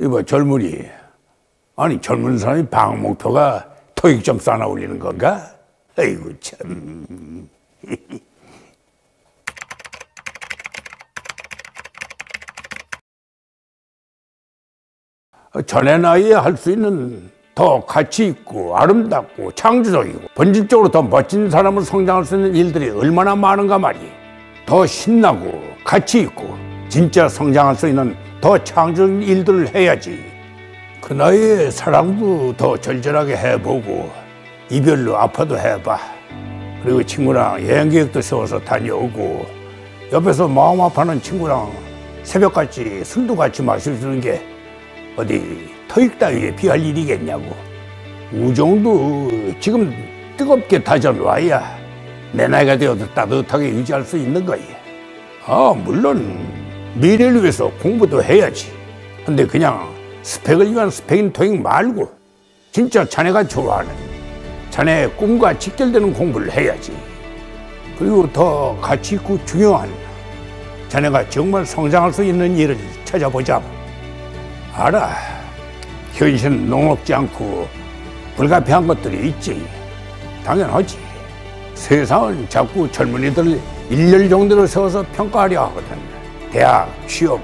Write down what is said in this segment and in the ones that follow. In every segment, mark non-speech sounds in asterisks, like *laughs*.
이봐 젊은이 아니 젊은 사람이 방학 목표가 토익 점수 하나 올리는 건가? 아이고 참 *laughs* 전의 나이에 할 수 있는 더 가치 있고 아름답고 창조적이고 본질적으로 더 멋진 사람을 성장할 수 있는 일들이 얼마나 많은가 말이에요. 더 신나고 가치 있고 진짜 성장할 수 있는 더 창조적인 일들을 해야지. 그 나이에 사랑도 더 절절하게 해보고 이별로 아파도 해봐. 그리고 친구랑 여행 계획도 세워서 다녀오고 옆에서 마음 아파하는 친구랑 새벽같이 술도 같이 마셔주는 게 어디 터익 따위에 비할 일이겠냐고. 우정도 지금 뜨겁게 다져놔야 내 나이가 되어도 따뜻하게 유지할 수 있는 거야. 아, 물론 미래를 위해서 공부도 해야지. 근데 그냥 스펙을 위한 스펙인 토익 말고 진짜 자네가 좋아하는 자네의 꿈과 직결되는 공부를 해야지. 그리고 더 가치 있고 중요한 자네가 정말 성장할 수 있는 일을 찾아보자. 알아. 현실은 녹록지 않고 불가피한 것들이 있지. 당연하지. 세상은 자꾸 젊은이들 일렬 정도로 세워서 평가하려 하거든. 대학, 취업,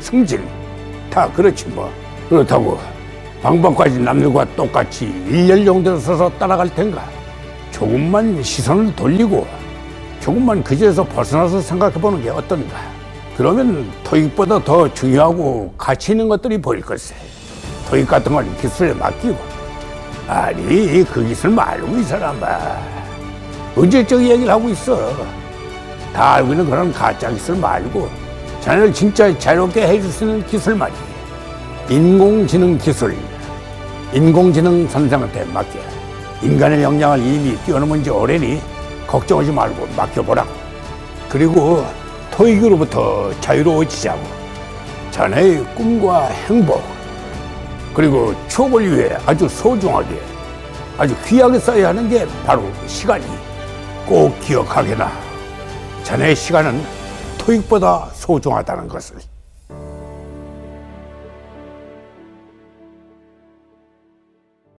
승진 다 그렇지 뭐. 그렇다고 방법까지 남들과 똑같이 일렬 정도로 서서 따라갈 텐가. 조금만 시선을 돌리고 조금만 그지에서 벗어나서 생각해보는 게 어떤가. 그러면 토익보다 더 중요하고 가치 있는 것들이 보일 것세. 토익 같은 건 기술에 맡기고. 아니, 그 기술 말고 이 사람아. 언제적 얘기를 하고 있어. 다 알고 있는 그런 가짜 기술 말고 자네를 진짜 자유롭게 해줄 수 있는 기술 말이야. 인공지능 기술. 인공지능 선생한테 맡겨. 인간의 역량을 이미 뛰어넘은 지 오래니 걱정하지 말고 맡겨보라. 그리고 토익으로부터 자유로워지자고. 자네의 꿈과 행복, 그리고 추억을 위해 아주 소중하게, 아주 귀하게 써야 하는 게 바로 시간이. 꼭 기억하게나. 자네의 시간은 토익보다 소중하다는 것을.